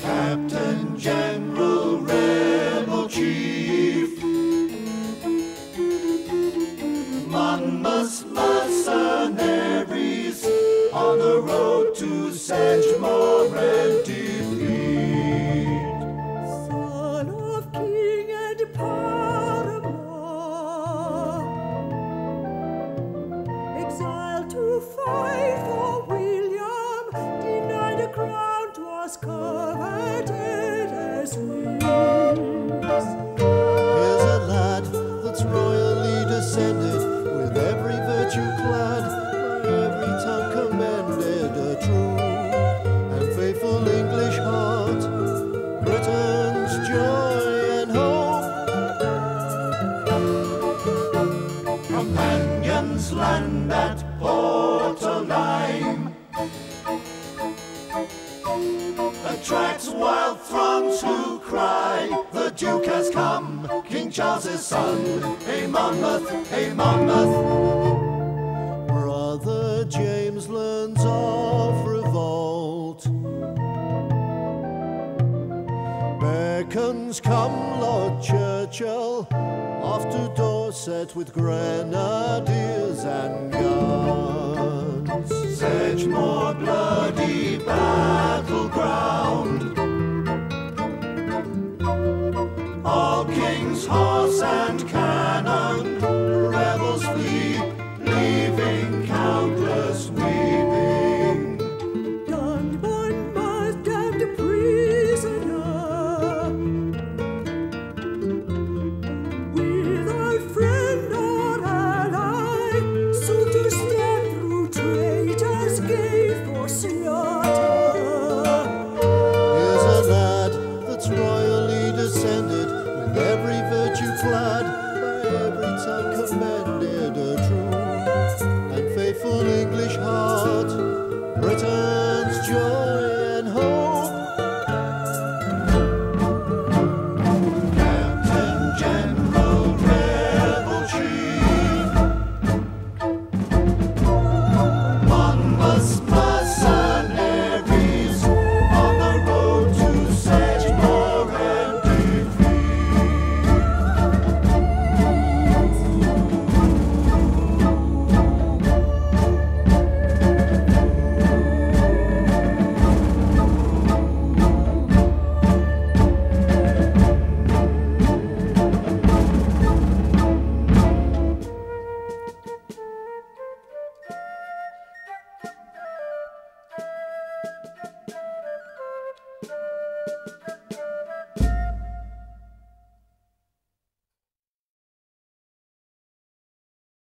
Captain General Rebel Chief on the road to Sedgemoor and Deer. To fight for William, denied a crown twas coveted as wings. Here's a lad that's royally descended, with every virtue clad, by every tongue commended, a true and faithful English heart, Britain's joy and hope. Companions land at attracts wild throngs who cry, The Duke has come, King Charles's son. Hey Monmouth, hey Monmouth. Brother James learns of revolt. Beckons come Lord Churchill off to Dorset with grenadiers and Xin